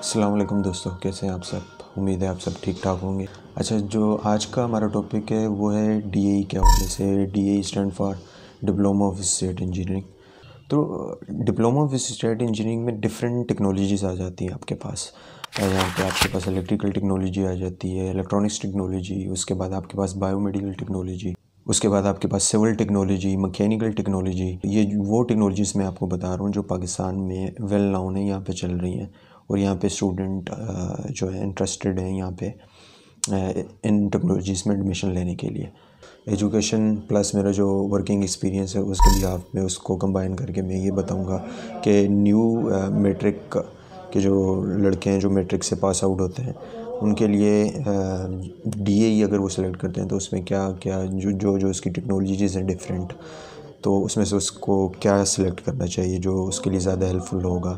السلام علیکم دوستوں کیسے ہیں آپ سب؟ امید ہے آپ سب ٹھیک ٹھاک ہوں گے۔ اچھا جو آج کا ہمارا ٹاپک ہے، وہ ہے ڈی اے ای کے حوالے سے۔ D A E stand for diploma of state engineering تو ڈپلوما آف اسٹیٹ انجینئرنگ میں ڈفرینٹ ٹیکنالوجیز آ جاتی ہیں آپ کے پاس۔ یہاں پہ آپ کے پاس الیکٹریکل ٹیکنالوجی آ جاتی ہے الیکٹرانکس ٹیکنالوجی اس کے بعد آپ کے پاس بایو میڈیکل ٹیکنالوجی اس کے بعد آپ کے پاس سول ٹیکنالوجی مکینیکل ٹیکنالوجی یہ وہ ٹیکنالوجیز میں آپ کو بتا رہا ہوں جو پاکستان میں ویل ناؤن ہے یہاں پہ چل رہی ہیں۔ اور یہاں پہ اسٹوڈنٹ جو ہے انٹرسٹڈ ہیں یہاں پہ ان ٹیکنالوجیز میں ایڈمیشن لینے کے لیے۔ ایجوکیشن پلس میرا جو ورکنگ ایکسپیرینس ہے، اس کے لیے آپ میں اس کو کمبائن کر کے میں یہ بتاؤں گا کہ نیو میٹرک کے جو لڑکے ہیں، جو میٹرک سے پاس آؤٹ ہوتے ہیں، ان کے لیے ڈی اے ای اگر وہ سلیکٹ کرتے ہیں تو اس میں کیا کیا جو جو جو اس کی ٹیکنالوجیز ہیں ڈفرینٹ تو اس میں سے اس کو کیا سلیکٹ کرنا چاہیے جو اس کے لیے زیادہ ہیلپ فل ہوگا۔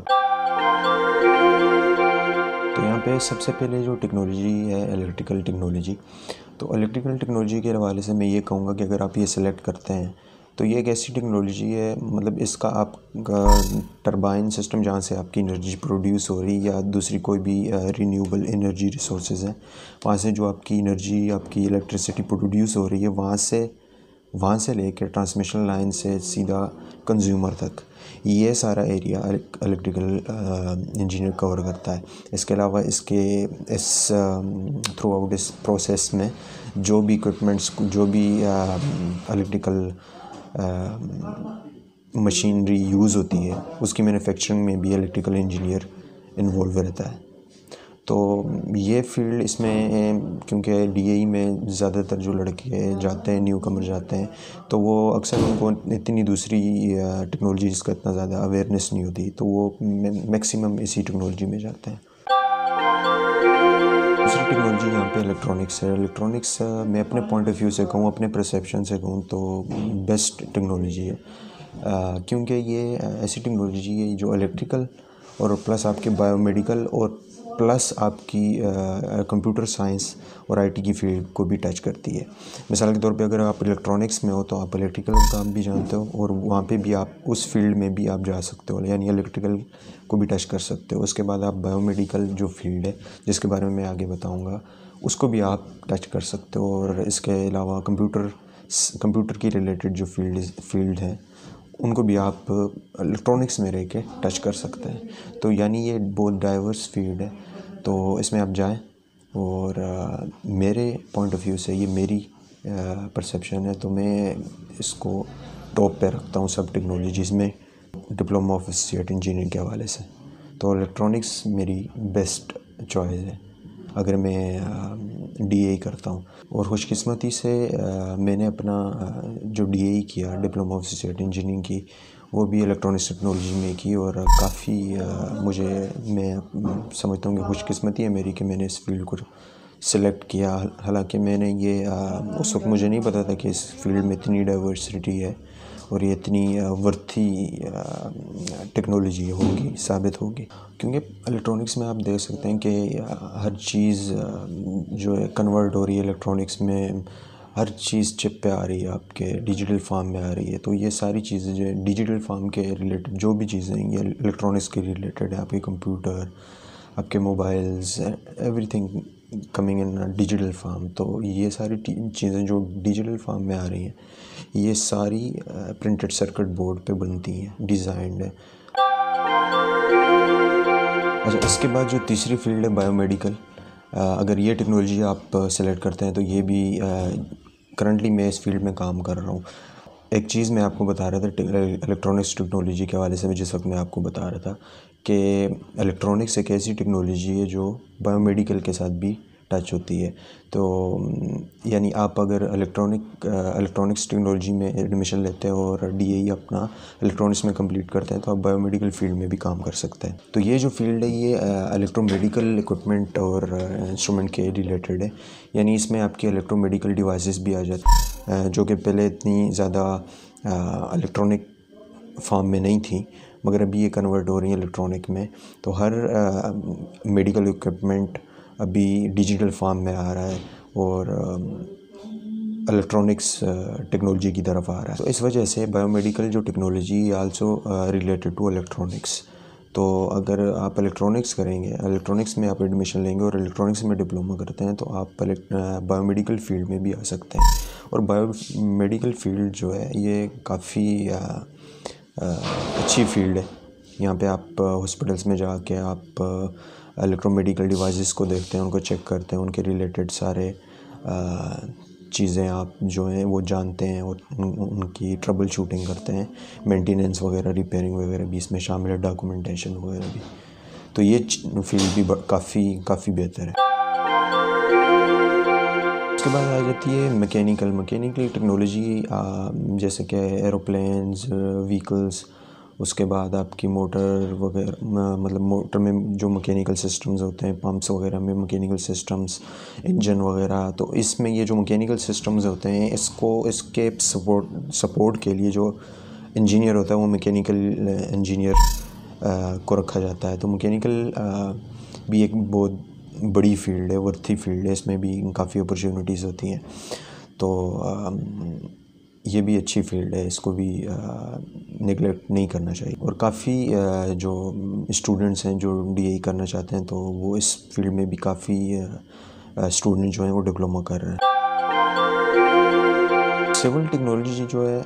تو یہاں پہ سب سے پہلے جو ٹیکنالوجی ہے الیکٹریکل ٹیکنالوجی تو الیکٹریکل ٹیکنالوجی کے حوالے سے میں یہ کہوں گا کہ اگر آپ یہ سلیکٹ کرتے ہیں، تو یہ ایک ایسی ٹیکنالوجی ہے مطلب اس کا آپ کا ٹربائن سسٹم جہاں سے آپ کی انرجی پروڈیوس ہو رہی یا دوسری کوئی بھی رینیوبل انرجی ریسورسز ہیں، وہاں سے جو آپ کی انرجی آپ کی الیکٹریسٹی پروڈیوس ہو رہی ہے، وہاں سے وہاں سے لے کے ٹرانسمیشن لائن سے سیدھا کنزیومر تک۔ یہ سارا ایریا الیکٹریکل انجینئر کور کرتا ہے۔ اس کے علاوہ اس کے، اس تھرو آؤٹ اس پروسیس میں جو بھی اکوپمنٹس جو بھی الیکٹریکل مشینری یوز ہوتی ہے، اس کی مینوفیکچرنگ میں بھی الیکٹریکل انجینئر انوالو رہتا ہے۔ تو یہ فیلڈ اس میں کیونکہ ڈی اے ای میں زیادہ تر جو لڑکے جاتے ہیں، نیو کمر جاتے ہیں، تو وہ اکثر ان کو اتنی دوسری ٹیکنالوجیز کا اتنا زیادہ اویئرنیس نہیں ہوتی، تو وہ میکسیمم اسی ٹیکنالوجی میں جاتے ہیں۔ دوسری ٹیکنالوجی یہاں پہ الیکٹرانکس ہے۔ الیکٹرانکس میں اپنے پوائنٹ آف ویو سے کہوں، اپنے پرسیپشن سے کہوں، تو بیسٹ ٹیکنالوجی ہے۔ کیونکہ یہ ایسی ٹیکنالوجی ہے جو الیکٹریکل اور پلس آپ کے بایو میڈیکل اور پلس آپ کی کمپیوٹر سائنس اور آئی ٹی کی فیلڈ کو بھی ٹچ کرتی ہے۔ مثال کے طور پہ اگر آپ الیکٹرانکس میں ہو تو آپ الیکٹریکل کام بھی جانتے ہو اور وہاں پہ بھی آپ، اس فیلڈ میں بھی آپ جا سکتے ہو یعنی الیکٹریکل کو بھی ٹچ کر سکتے ہو۔ اس کے بعد آپ بایو میڈیکل جو فیلڈ ہے، جس کے بارے میں میں آگے بتاؤں گا، اس کو بھی آپ ٹچ کر سکتے ہو۔ اور اس کے علاوہ کمپیوٹر کمپیوٹر کی ریلیٹڈ جو فیلڈ فیلڈ ہے ان کو بھی آپ الیکٹرانکس میں رہ کے ٹچ کر سکتے ہیں۔ تو یعنی یہ بہت ڈائیورس فیلڈ ہے۔ تو اس میں آپ جائیں اور میرے پوائنٹ آف ویو سے یہ میری پرسیپشن ہے۔ تو میں اس کو ٹاپ پہ رکھتا ہوں سب ٹیکنالوجیز میں۔ ڈپلوما آف اسٹیٹ انجینئرنگ کے حوالے سے۔ تو الیکٹرانکس میری بیسٹ چوائس ہے۔ اگر میں ڈی اے ای کرتا ہوں۔ اور خوش قسمتی سے میں نے اپنا جو ڈی اے ای کیا ڈپلوما آف اسٹیٹ انجینئرنگ کی، وہ بھی الیکٹرانکس ٹیکنالوجی میں کی۔ اور کافی مجھے، میں سمجھتا ہوں کہ خوش قسمتی ہے میری کہ میں نے اس فیلڈ کو سلیکٹ کیا۔ حالانکہ میں نے یہ اس وقت مجھے نہیں پتا تھا کہ اس فیلڈ میں اتنی ڈائیورسٹی ہے۔ اور یہ اتنی ورتھی ٹیکنالوجی ہوگی، ثابت ہوگی۔ کیونکہ الیکٹرانکس میں آپ دیکھ سکتے ہیں کہ ہر چیز جو ہے کنورٹ ہو رہی ہے الیکٹرانکس میں، ہر چیز چپ پہ آ رہی ہے، آپ کے ڈیجیٹل فارم میں آ رہی ہے۔ تو یہ ساری چیزیں جو ہے ڈیجیٹل فارم کے ریلیٹڈ جو بھی چیزیں ہیں، یہ الیکٹرانکس کے ریلیٹڈ ہے آپ کے کمپیوٹر آپ کے mobiles everything coming in digital form تو یہ ساری چیزیں جو ڈیجیٹل فارم میں آ رہی ہیں، یہ ساری پرنٹڈ سرکٹ بورڈ پہ بنتی ہیں ڈیزائنڈ ہے اچھا اس کے بعد جو تیسری فیلڈ ہے بایو میڈیکل اگر یہ ٹیکنالوجی آپ سلیکٹ کرتے ہیں تو یہ بھی کرنٹلی میں اس فیلڈ میں کام کر رہا ہوں۔ ایک چیز میں آپ کو بتا رہا تھا الیکٹرانکس ٹیکنالوجی کے حوالے سے میں جس وقت میں آپ کو بتا رہا تھا کہ الیکٹرانکس ایک ایسی ٹیکنالوجی ہے جو بایو میڈیکل کے ساتھ بھی ٹچ ہوتی ہے۔ تو یعنی آپ اگر الیکٹرانک الیکٹرانکس ٹیکنالوجی میں ایڈمیشن لیتے ہیں اور ڈی اے ای اپنا الیکٹرانکس میں کمپلیٹ کرتے ہیں، تو آپ بایو میڈیکل فیلڈ میں بھی کام کر سکتے ہیں۔ تو یہ جو فیلڈ ہے، یہ الیکٹرو میڈیکل اکوپمنٹ اور انسٹرومنٹ کے ریلیٹڈ ہے۔ یعنی اس میں آپ کی الیکٹرو میڈیکل ڈیوائسز بھی آ جاتے ہیں۔ جو کہ پہلے اتنی زیادہ الیکٹرانک فارم میں نہیں تھیں مگر ابھی یہ کنورٹ ہو رہی ہیں الیکٹرانک میں۔ تو ہر میڈیکل اکوپمنٹ ابھی ڈیجیٹل فارم میں آ رہا ہے اور الیکٹرانکس ٹیکنالوجی کی طرف آ رہا ہے۔ تو اس وجہ سے بایو میڈیکل جو technology also related to electronics تو اگر آپ الیکٹرانکس کریں گے الیکٹرانکس میں آپ ایڈمیشن لیں گے اور الیکٹرانکس میں ڈپلوما کرتے ہیں تو آپ بایو میڈیکل فیلڈ میں بھی آ سکتے ہیں۔ اور بایو میڈیکل فیلڈ جو ہے، یہ کافی اچھی فیلڈ ہے۔ یہاں پہ آپ ہاسپٹلس میں جا کے آپ الیکٹرو میڈیکل ڈیوائسز کو دیکھتے ہیں، ان کو چیک کرتے ہیں، ان کے ریلیٹڈ سارے چیزیں آپ جو ہیں وہ جانتے ہیں اور ان کی ٹربل شوٹنگ کرتے ہیں مینٹیننس وغیرہ ریپیئرنگ وغیرہ بھی اس میں شامل ہے ڈاکومنٹیشن وغیرہ بھی۔ تو یہ فیلڈ بھی کافی کافی بہتر ہے۔ اس کے بعد آ جاتی ہے مکینیکل مکینیکل ٹیکنالوجی جیسے کہ ایروپلینز ویکلس اس کے بعد آپ کی موٹر وغیرہ مطلب موٹر میں جو مکینیکل سسٹمز ہوتے ہیں، پمپس وغیرہ میں مکینیکل سسٹمز، انجن وغیرہ، تو اس میں یہ جو مکینیکل سسٹمز ہوتے ہیں، اس کو، اس کے سپورٹ سپورٹ کے لیے جو انجینئر ہوتا ہے، وہ مکینیکل انجینئر کو رکھا جاتا ہے۔ تو مکینیکل بھی ایک بہت بڑی فیلڈ ہے، ورتھی فیلڈ ہے۔ اس میں بھی کافی اپرچونیٹیز ہوتی ہیں۔ تو یہ بھی اچھی فیلڈ ہے، اس کو بھی نگلیکٹ نہیں کرنا چاہیے۔ اور کافی جو اسٹوڈنٹس ہیں جو ڈی اے کرنا چاہتے ہیں تو وہ اس فیلڈ میں بھی کافی اسٹوڈنٹ جو ہیں وہ ڈپلوما کر رہے ہیں۔ سول ٹیکنالوجی جو ہے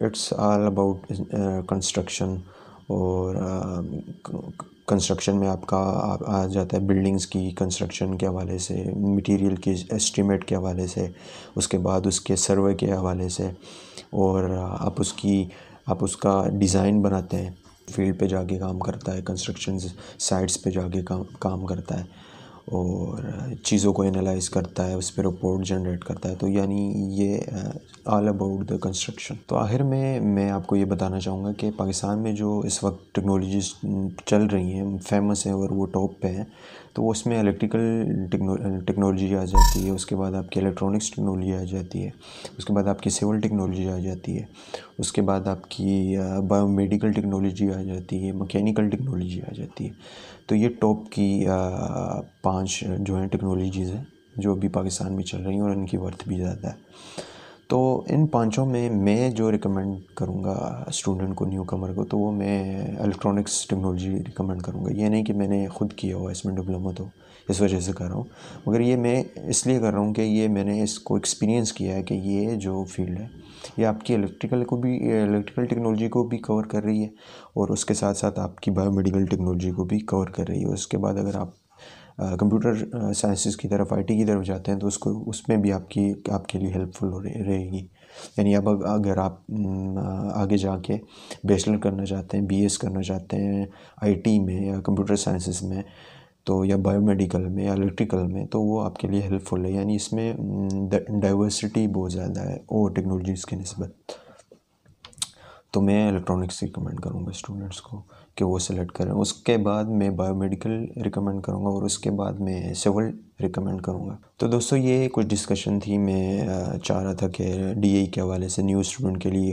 اٹس آل اباؤٹ کنسٹرکشن اور کنسٹرکشن میں آپ کا آ جاتا ہے بلڈنگس کی کنسٹرکشن کے حوالے سے مٹیریل کی اسٹیمیٹ کے حوالے سے، اس کے بعد اس کے سروے کے حوالے سے، اور آپ اس کی، آپ اس کا ڈیزائن بناتے ہیں فیلڈ پہ جا کے کام کرتا ہے کنسٹرکشن سائٹس پہ جا کے کام کام کرتا ہے۔ اور چیزوں کو انالائز کرتا ہے، اس پہ رپورٹ جنریٹ کرتا ہے، تو یعنی یہ آل اباؤٹ دا کنسٹرکشن تو آخر میں میں آپ کو یہ بتانا چاہوں گا کہ پاکستان میں جو اس وقت ٹیکنالوجیز چل رہی ہیں فیمس ہیں اور وہ ٹاپ پہ ہیں تو وہ اس میں الیکٹریکل ٹیکنالوجی آ جاتی ہے، اس کے بعد آپ کی الیکٹرانکس ٹیکنالوجی آ جاتی ہے، اس کے بعد آپ کی سول ٹیکنالوجی آ جاتی ہے، اس کے بعد آپ کی بایو میڈیکل ٹیکنالوجی آ جاتی ہے مکینیکل ٹیکنالوجی آ جاتی ہے۔ تو یہ ٹاپ کی پانچ جو ہیں ٹیکنالوجیز ہیں، جو ابھی پاکستان میں چل رہی ہیں اور ان کی ورتھ بھی زیادہ ہے۔ تو ان پانچوں میں میں جو ریکمینڈ کروں گا اسٹوڈنٹ کو نیو کمر کو، تو وہ میں الیکٹرانکس ٹیکنالوجی ریکمینڈ کروں گا. یہ نہیں کہ میں نے خود کیا ہوا اس میں ڈپلوما تو اس وجہ سے کر رہا ہوں. مگر یہ میں اس لیے کر رہا ہوں کہ یہ میں نے اس کو ایکسپیرینس کیا ہے کہ یہ جو فیلڈ ہے، یہ آپ کی الیکٹریکل کو بھی الیکٹریکل ٹیکنالوجی کو بھی کور کر رہی ہے اور اس کے ساتھ ساتھ آپ کی بایو میڈیکل ٹیکنالوجی کو بھی کور کر رہی ہے. اس کے بعد اگر آپ کمپیوٹر سائنسز کی طرف، آئی ٹی کی طرف جاتے ہیں، تو اس کو، اس میں بھی آپ کی، آپ کے لیے ہیلپ فل رہے گی۔ یعنی اب اگر آپ آگے جا کے بیچلر کرنا چاہتے ہیں بی ایس کرنا چاہتے ہیں آئی ٹی میں یا کمپیوٹر سائنسز میں، تو یا بایو میڈیکل میں یا الیکٹریکل میں، تو وہ آپ کے لیے ہیلپ فل ہے۔ یعنی اس میں ڈائیورسٹی بہت زیادہ ہے، اور ٹیکنالوجیز کی نسبت۔ تو میں الیکٹرانکس ریکمینڈ کروں گا اسٹوڈنٹس کو کہ وہ سلیکٹ کریں۔ اس کے بعد میں بایو میڈیکل ریکمینڈ کروں گا اور اس کے بعد میں سول ریکمینڈ کروں گا۔ تو دوستو یہ کچھ ڈسکشن تھی۔ میں چاہ رہا تھا کہ ڈی اے کے حوالے سے نیو اسٹوڈنٹ کے لیے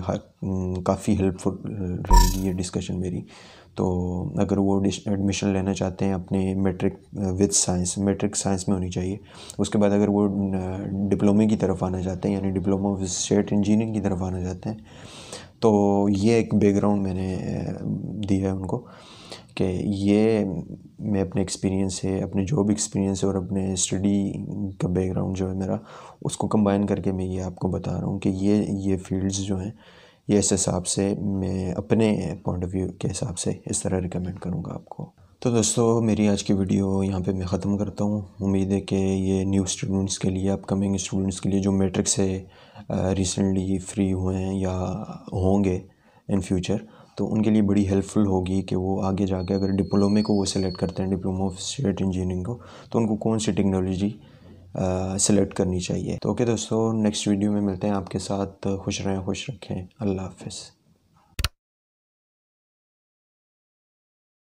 کافی ہیلپ فل رہے گی یہ ڈسکشن میری۔ تو اگر وہ ایڈمیشن لینا چاہتے ہیں اپنے matric with science matric science میں ہونی چاہیے۔ اس کے بعد اگر وہ ڈپلومے کی طرف آنا چاہتے ہیں یعنی ڈپلوما وتھ اسٹیٹ انجینئرنگ کی طرف آنا چاہتے ہیں تو یہ ایک بیک گراؤنڈ میں نے دیا ہے ان کو کہ یہ میں اپنے ایکسپیرینس سے، اپنے جاب ایکسپیرینس سے اور اپنے اسٹڈی کا بیک گراؤنڈ جو ہے میرا، اس کو کمبائن کر کے میں یہ آپ کو بتا رہا ہوں کہ یہ یہ فیلڈز جو ہیں، یہ اس حساب سے میں اپنے پوائنٹ آف ویو کے حساب سے اس طرح ریکمینڈ کروں گا آپ کو۔ تو دوستو، میری آج کی ویڈیو یہاں پہ میں ختم کرتا ہوں۔ امید ہے کہ یہ نیو اسٹوڈنٹس کے لیے اپ کمنگ اسٹوڈنٹس کے لیے جو میٹرک سے ریسنٹلی فری ہوئے ہیں یا ہوں گے ان فیوچر تو ان کے لیے بڑی ہیلپ فل ہوگی کہ وہ آگے جا کے اگر ڈپلومے کو وہ سلیکٹ کرتے ہیں ڈپلوما آف اسٹیٹ انجینئرنگ کو، تو ان کو کون سی ٹیکنالوجی سلیکٹ کرنی چاہیے۔ تو اوکے دوستو نیکسٹ ویڈیو میں ملتے ہیں۔ آپ کے ساتھ خوش رہیں، خوش رکھیں۔ اللہ حافظ۔